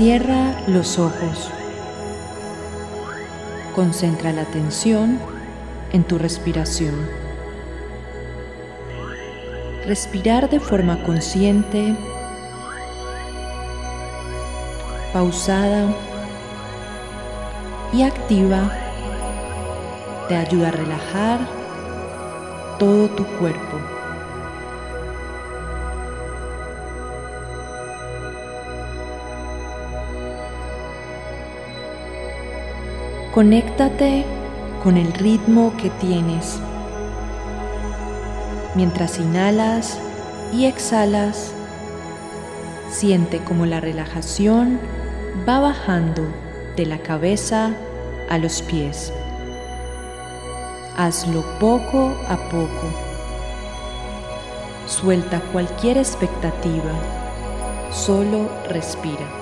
Cierra los ojos. Concentra la atención en tu respiración. Respirar de forma consciente, pausada y activa te ayuda a relajar todo tu cuerpo. Conéctate con el ritmo que tienes. Mientras inhalas y exhalas, siente como la relajación va bajando de la cabeza a los pies. Hazlo poco a poco. Suelta cualquier expectativa. Solo respira.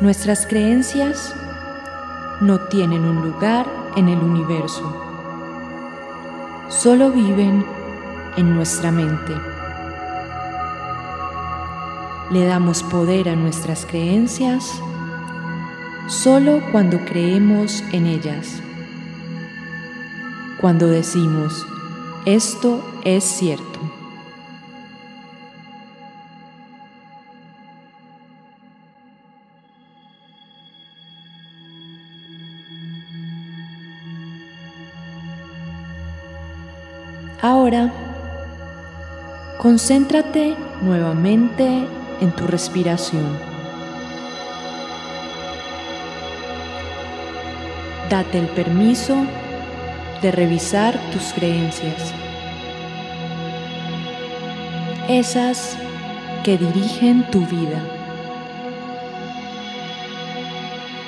Nuestras creencias no tienen un lugar en el universo, solo viven en nuestra mente. Le damos poder a nuestras creencias solo cuando creemos en ellas, cuando decimos, esto es cierto. Ahora, concéntrate nuevamente en tu respiración. Date el permiso de revisar tus creencias, esas que dirigen tu vida.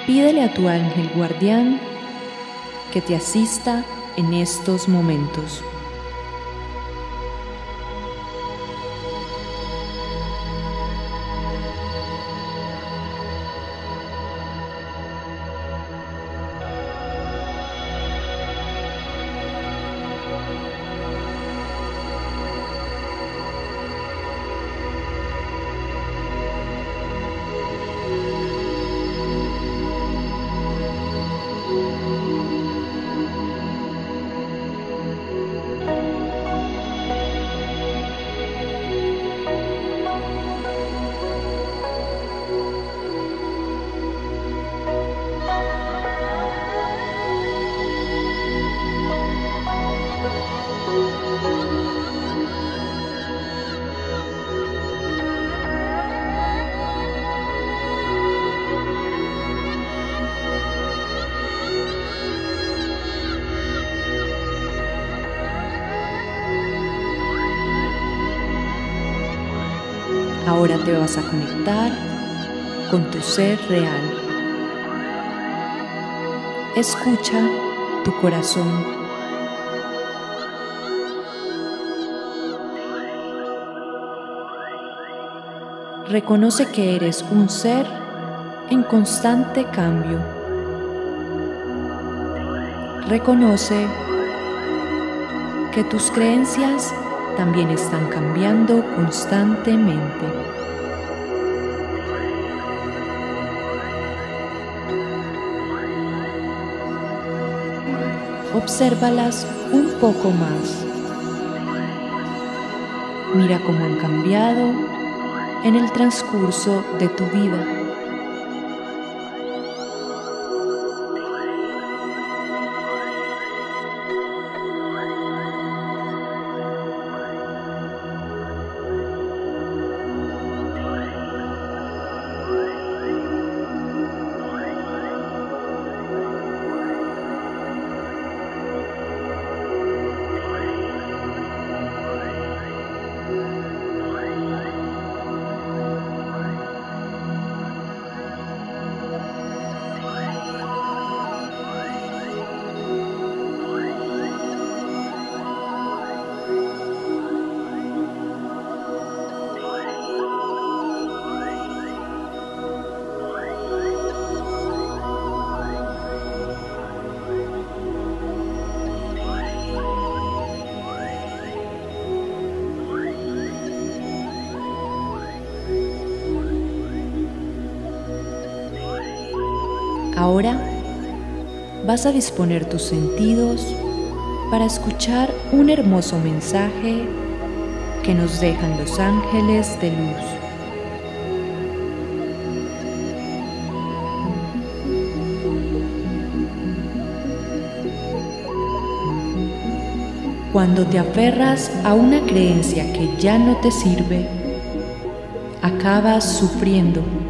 Pídele a tu ángel guardián que te asista en estos momentos. Ahora te vas a conectar con tu ser real. Escucha tu corazón. Reconoce que eres un ser en constante cambio. Reconoce que tus creencias también están cambiando constantemente. Obsérvalas un poco más. Mira cómo han cambiado en el transcurso de tu vida. Ahora vas a disponer tus sentidos para escuchar un hermoso mensaje que nos dejan los ángeles de luz. Cuando te aferras a una creencia que ya no te sirve, acabas sufriendo.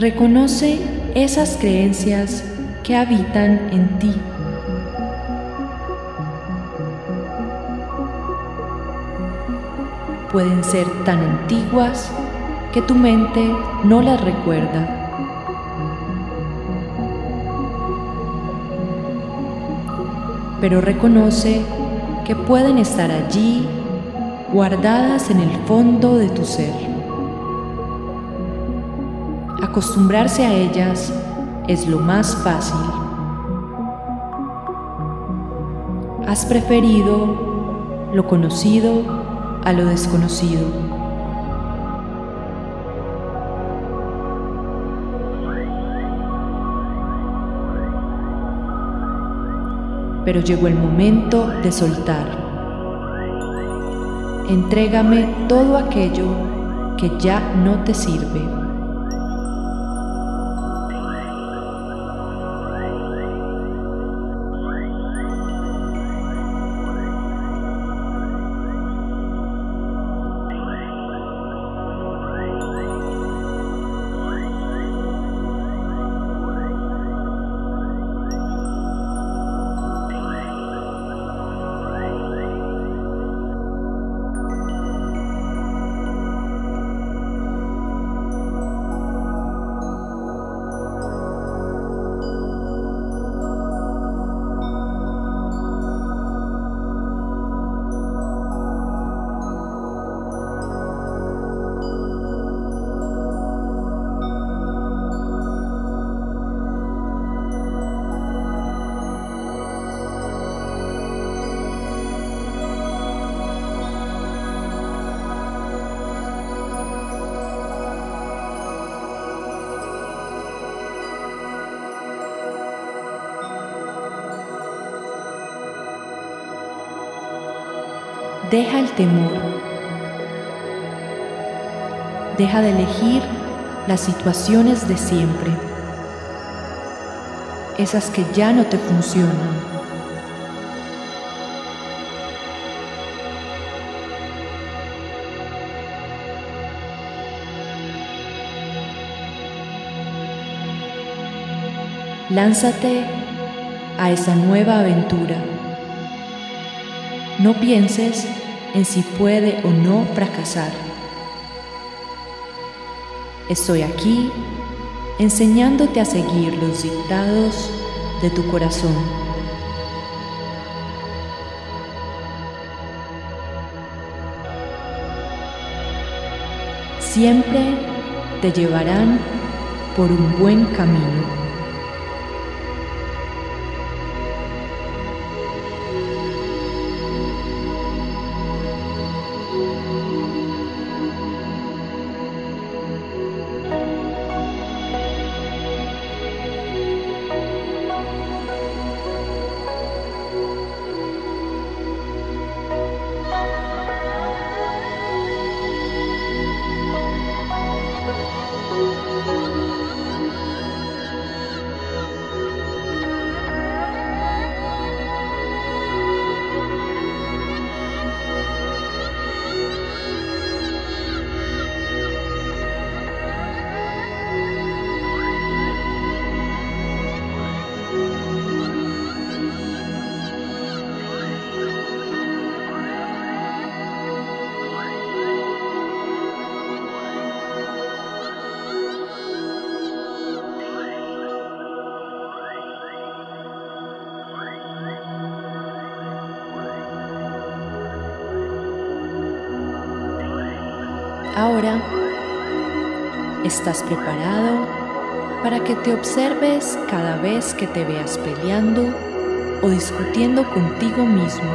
Reconoce esas creencias que habitan en ti. Pueden ser tan antiguas que tu mente no las recuerda. Pero reconoce que pueden estar allí guardadas en el fondo de tu ser. Acostumbrarse a ellas es lo más fácil. Has preferido lo conocido a lo desconocido. Pero llegó el momento de soltar. Entrégame todo aquello que ya no te sirve. Deja el temor. Deja de elegir las situaciones de siempre, esas que ya no te funcionan. Lánzate a esa nueva aventura. No pienses en si puede o no fracasar. Estoy aquí enseñándote a seguir los dictados de tu corazón. Siempre te llevarán por un buen camino. Ahora estás preparado para que te observes cada vez que te veas peleando o discutiendo contigo mismo.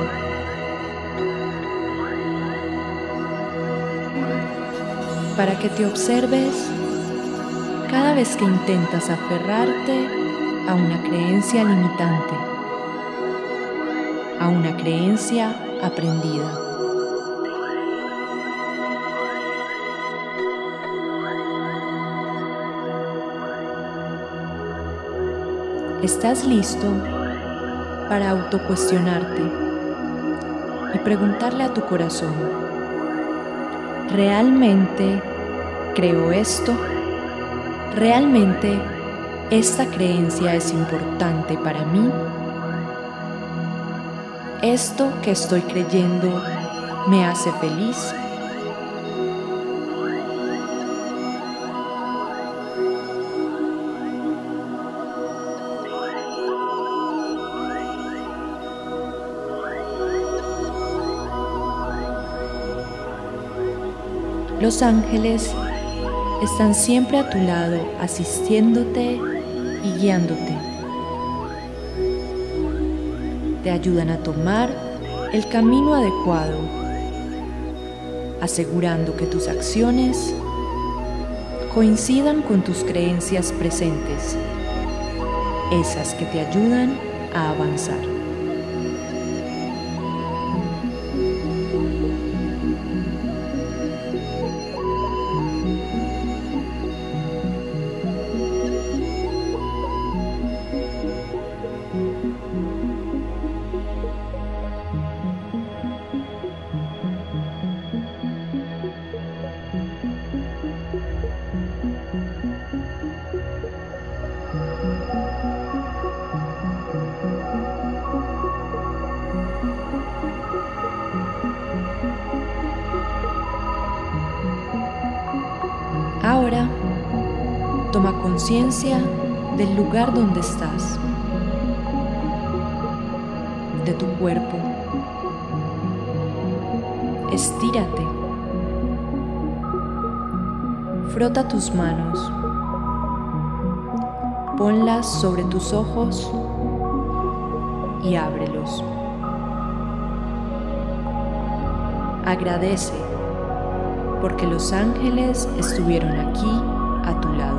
para que te observes cada vez que intentas aferrarte a una creencia limitante, a una creencia aprendida. ¿Estás listo para autocuestionarte y preguntarle a tu corazón, ¿realmente creo esto? ¿Realmente esta creencia es importante para mí? ¿Esto que estoy creyendo me hace feliz? Los ángeles están siempre a tu lado asistiéndote y guiándote. Te ayudan a tomar el camino adecuado, asegurando que tus acciones coincidan con tus creencias presentes, esas que te ayudan a avanzar. Conciencia del lugar donde estás, de tu cuerpo. Estírate. Frota tus manos. Ponlas sobre tus ojos y ábrelos. Agradece porque los ángeles estuvieron aquí a tu lado.